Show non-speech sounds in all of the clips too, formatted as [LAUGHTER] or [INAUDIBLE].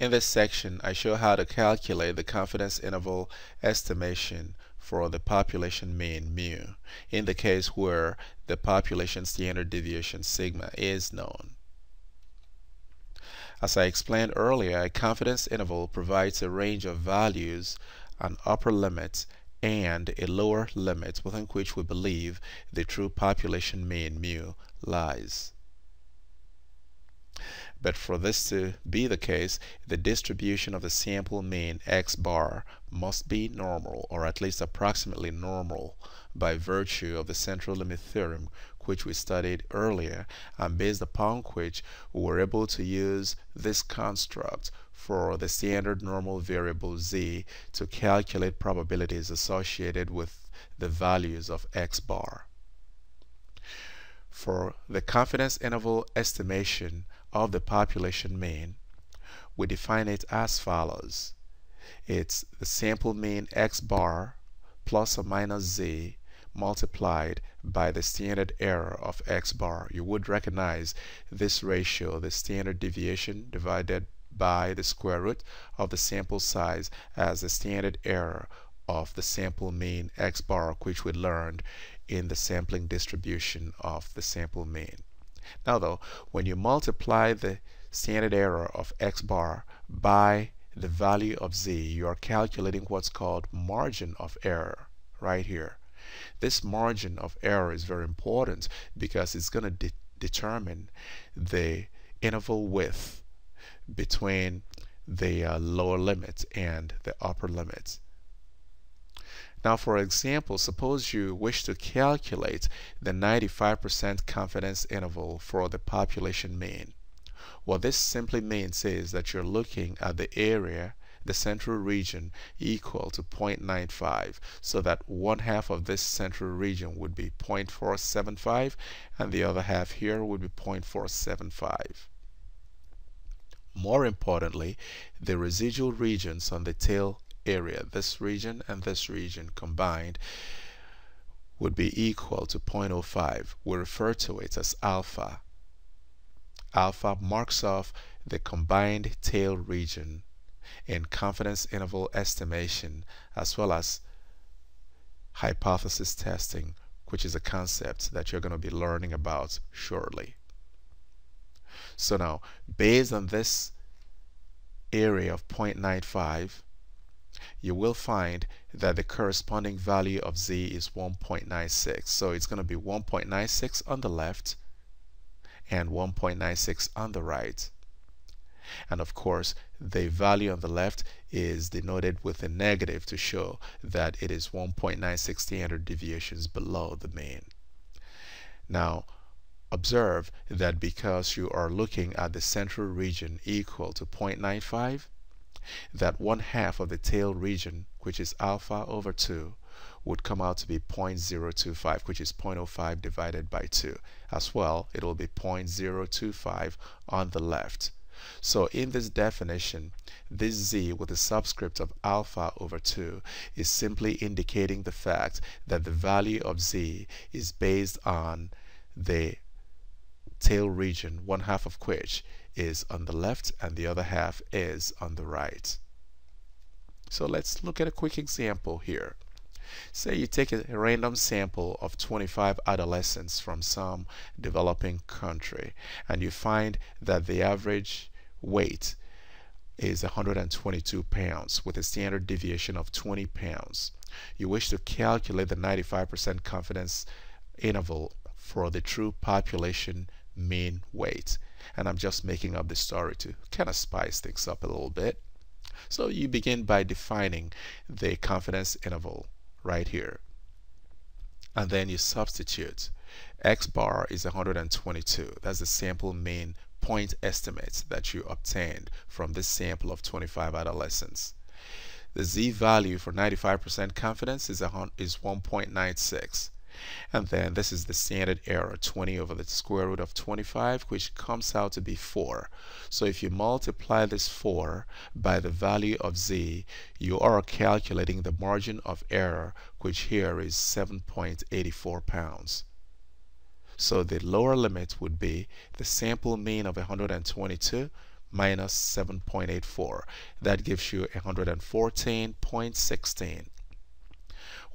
In this section, I show how to calculate the confidence interval estimation for the population mean mu in the case where the population standard deviation sigma is known. As I explained earlier, a confidence interval provides a range of values, an upper limit, and a lower limit within which we believe the true population mean mu lies. But for this to be the case, the distribution of the sample mean x bar must be normal or at least approximately normal by virtue of the central limit theorem which we studied earlier and based upon which we were able to use this construct for the standard normal variable z to calculate probabilities associated with the values of x bar. For the confidence interval estimation of the population mean, we define it as follows. It's the sample mean x bar plus or minus z multiplied by the standard error of x bar. You would recognize this ratio, the standard deviation divided by the square root of the sample size as the standard error of the sample mean x bar which we learned in the sampling distribution of the sample mean. Now though, when you multiply the standard error of x bar by the value of z, you are calculating what's called margin of error right here. This margin of error is very important because it's going to de determine the interval width between the uh, lower limit and the upper limit. Now, for example, suppose you wish to calculate the 95% confidence interval for the population mean. What this simply means is that you're looking at the area, the central region, equal to 0.95, so that one half of this central region would be 0.475, and the other half here would be 0.475. More importantly, the residual regions on the tail area, this region and this region combined would be equal to 0.05. We refer to it as alpha. Alpha marks off the combined tail region in confidence interval estimation as well as hypothesis testing, which is a concept that you're going to be learning about shortly. So now, based on this area of 0.95, you will find that the corresponding value of z is 1.96. So it's going to be 1.96 on the left and 1.96 on the right. And of course, the value on the left is denoted with a negative to show that it is 1.96 standard deviations below the mean. Now, observe that because you are looking at the central region equal to 0.95, that one half of the tail region, which is alpha over 2, would come out to be 0.025, which is 0.05 divided by 2. As well, it will be 0.025 on the left. So in this definition, this z with the subscript of alpha over 2 is simply indicating the fact that the value of z is based on the tail region, one half of which is on the left and the other half is on the right. So let's look at a quick example here. Say you take a random sample of 25 adolescents from some developing country and you find that the average weight is 122 pounds with a standard deviation of 20 pounds. You wish to calculate the 95% confidence interval for the true population mean weight and I'm just making up the story to kind of spice things up a little bit. So you begin by defining the confidence interval right here. And then you substitute. X bar is 122. That's the sample mean point estimate that you obtained from this sample of 25 adolescents. The z value for 95% confidence is, is 1.96 and then this is the standard error 20 over the square root of 25 which comes out to be 4 so if you multiply this 4 by the value of z you are calculating the margin of error which here is 7.84 pounds. So the lower limit would be the sample mean of 122 minus 7.84. That gives you 114.16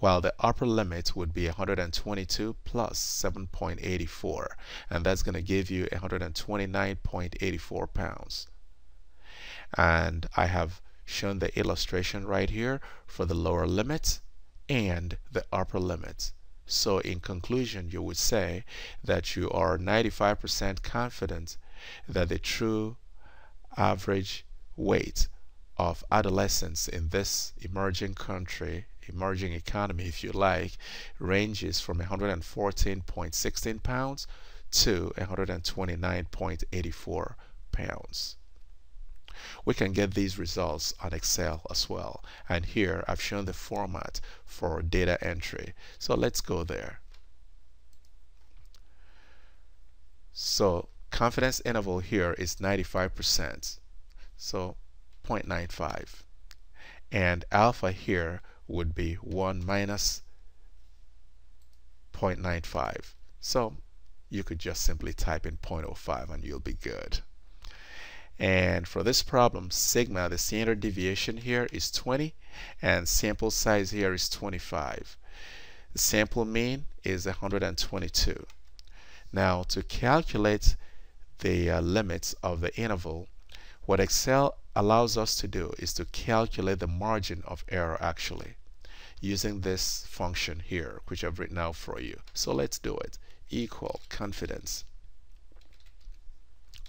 while the upper limit would be 122 plus 7.84 and that's going to give you 129.84 pounds. And I have shown the illustration right here for the lower limit and the upper limit. So in conclusion you would say that you are 95% confident that the true average weight of adolescents in this emerging country emerging economy, if you like, ranges from 114.16 pounds to 129.84 pounds. We can get these results on Excel as well. And here I've shown the format for data entry. So let's go there. So confidence interval here is 95%. So 0.95. And alpha here would be 1 minus 0.95. So you could just simply type in 0.05 and you'll be good. And for this problem, sigma, the standard deviation here is 20 and sample size here is 25. The sample mean is 122. Now to calculate the uh, limits of the interval, what Excel allows us to do is to calculate the margin of error actually using this function here, which I've written out for you. So let's do it. Equal confidence,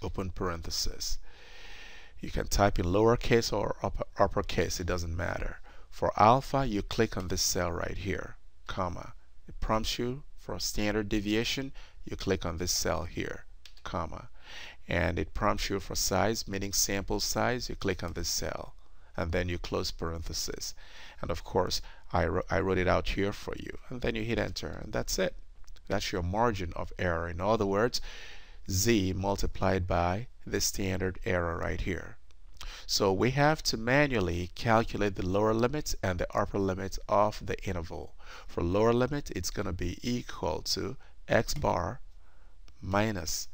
open parenthesis. You can type in lowercase or upper, uppercase, it doesn't matter. For alpha, you click on this cell right here, comma. It prompts you for standard deviation, you click on this cell here, comma. And it prompts you for size, meaning sample size, you click on this cell and then you close parenthesis and of course I, I wrote it out here for you. And then you hit enter. And that's it. That's your margin of error. In other words z multiplied by the standard error right here. So we have to manually calculate the lower limit and the upper limit of the interval. For lower limit it's going to be equal to x bar minus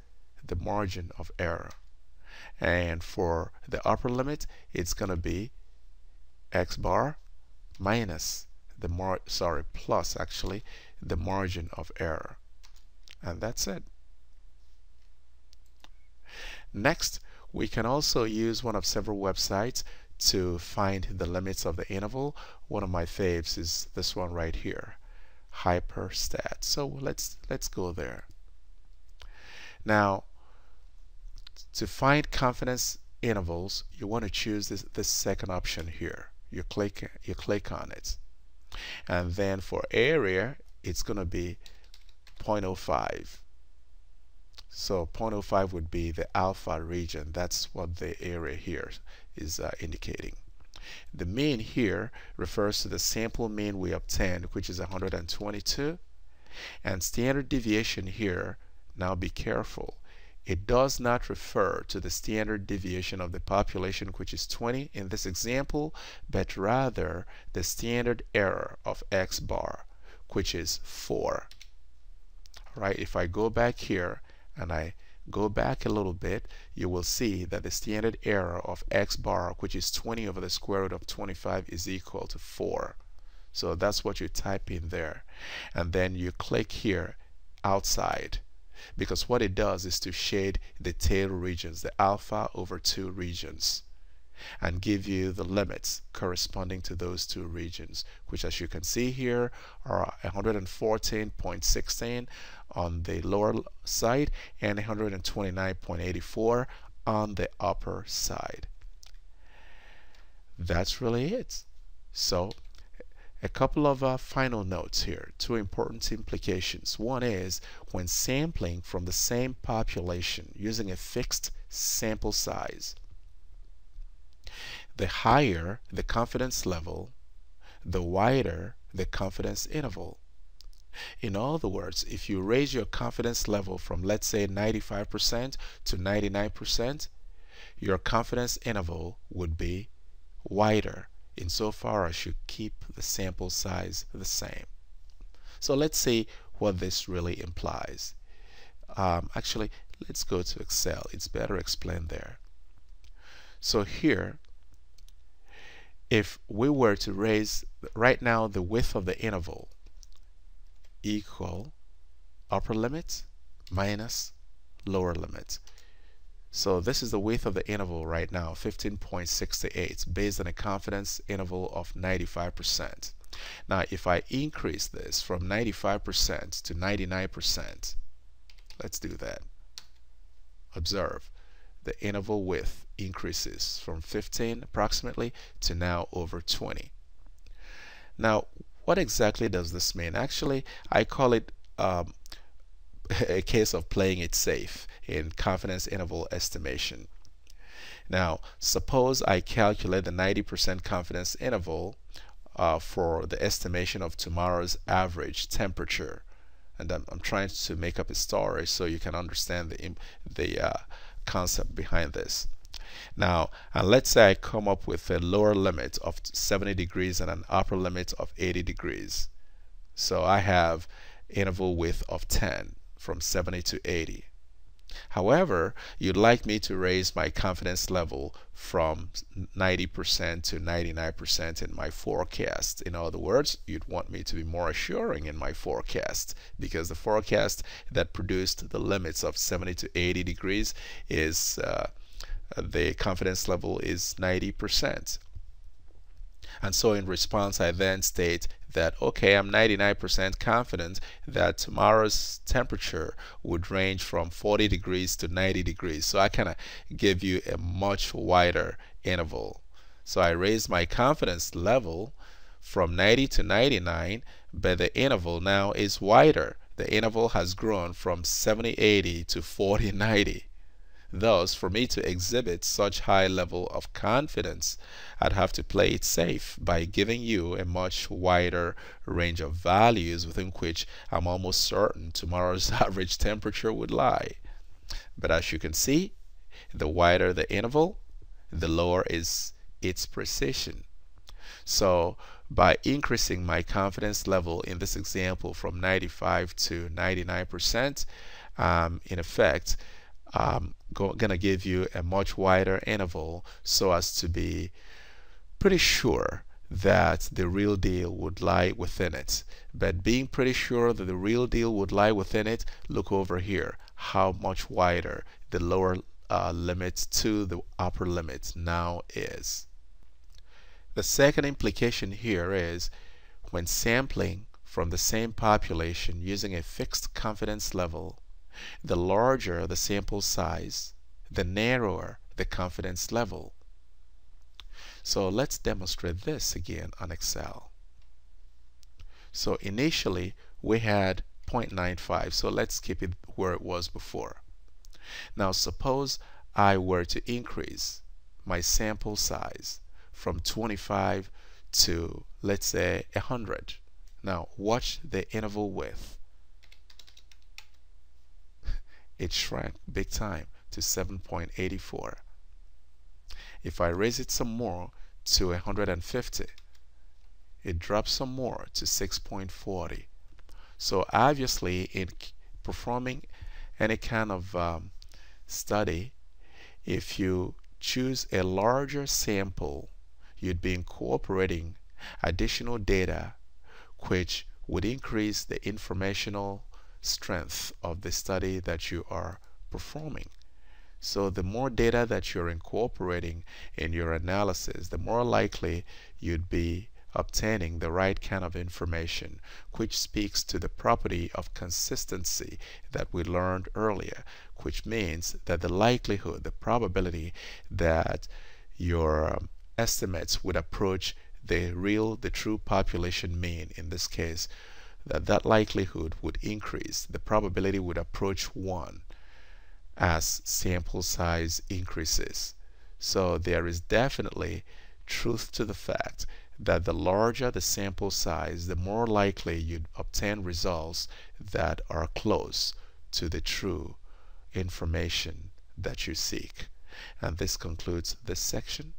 the margin of error. And for the upper limit it's going to be x bar minus the mar sorry plus actually the margin of error. And that's it. Next we can also use one of several websites to find the limits of the interval. One of my faves is this one right here hyperstat. So let's let's go there. Now to find confidence intervals, you want to choose this, this second option here. You click, you click on it. And then for area, it's going to be 0.05. So 0.05 would be the alpha region. That's what the area here is uh, indicating. The mean here refers to the sample mean we obtained, which is 122. And standard deviation here, now be careful, it does not refer to the standard deviation of the population, which is 20 in this example, but rather the standard error of x bar, which is 4. Right? If I go back here and I go back a little bit, you will see that the standard error of x bar, which is 20 over the square root of 25, is equal to 4. So that's what you type in there. And then you click here, outside because what it does is to shade the tail regions, the alpha over 2 regions and give you the limits corresponding to those two regions which as you can see here are 114.16 on the lower side and 129.84 on the upper side. That's really it. So a couple of uh, final notes here, two important implications. One is when sampling from the same population using a fixed sample size, the higher the confidence level, the wider the confidence interval. In other words, if you raise your confidence level from let's say 95% to 99%, your confidence interval would be wider insofar as you keep the sample size the same. So let's see what this really implies. Um, actually, let's go to Excel. It's better explained there. So here, if we were to raise right now the width of the interval equal upper limit minus lower limit. So this is the width of the interval right now, 15.68, based on a confidence interval of 95%. Now, if I increase this from 95% to 99%, let's do that. Observe, the interval width increases from 15 approximately to now over 20. Now, what exactly does this mean? Actually, I call it um, a case of playing it safe in confidence interval estimation. Now, suppose I calculate the 90% confidence interval uh, for the estimation of tomorrow's average temperature. And I'm, I'm, trying to make up a story so you can understand the, the uh, concept behind this. Now, and let's say I come up with a lower limit of 70 degrees and an upper limit of 80 degrees. So I have interval width of 10 from 70 to 80. However, you'd like me to raise my confidence level from 90% to 99% in my forecast. In other words, you'd want me to be more assuring in my forecast because the forecast that produced the limits of 70 to 80 degrees is uh, the confidence level is 90%. And so in response, I then state that, okay, I'm 99% confident that tomorrow's temperature would range from 40 degrees to 90 degrees. So I kind of give you a much wider interval. So I raise my confidence level from 90 to 99, but the interval now is wider. The interval has grown from 70 80 to 40 90. Thus, for me to exhibit such high level of confidence, I'd have to play it safe by giving you a much wider range of values within which I'm almost certain tomorrow's [LAUGHS] average temperature would lie. But as you can see, the wider the interval, the lower is its precision. So by increasing my confidence level in this example from 95 to 99%, um, in effect, um, going to give you a much wider interval so as to be pretty sure that the real deal would lie within it. But being pretty sure that the real deal would lie within it, look over here how much wider the lower uh, limit to the upper limit now is. The second implication here is when sampling from the same population using a fixed confidence level, the larger the sample size, the narrower the confidence level. So let's demonstrate this again on Excel. So initially we had 0.95, so let's keep it where it was before. Now suppose I were to increase my sample size from 25 to let's say 100. Now watch the interval width it shrank big time to 7.84. If I raise it some more to 150, it drops some more to 6.40. So obviously in performing any kind of um, study, if you choose a larger sample, you'd be incorporating additional data which would increase the informational strength of the study that you are performing. So the more data that you're incorporating in your analysis, the more likely you'd be obtaining the right kind of information, which speaks to the property of consistency that we learned earlier, which means that the likelihood, the probability that your estimates would approach the real, the true population mean in this case that that likelihood would increase. The probability would approach 1 as sample size increases. So there is definitely truth to the fact that the larger the sample size, the more likely you'd obtain results that are close to the true information that you seek. And this concludes this section.